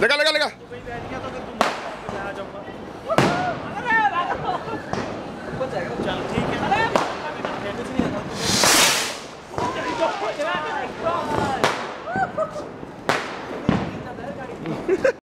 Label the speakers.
Speaker 1: लगा लगा लगा Ha ha ha!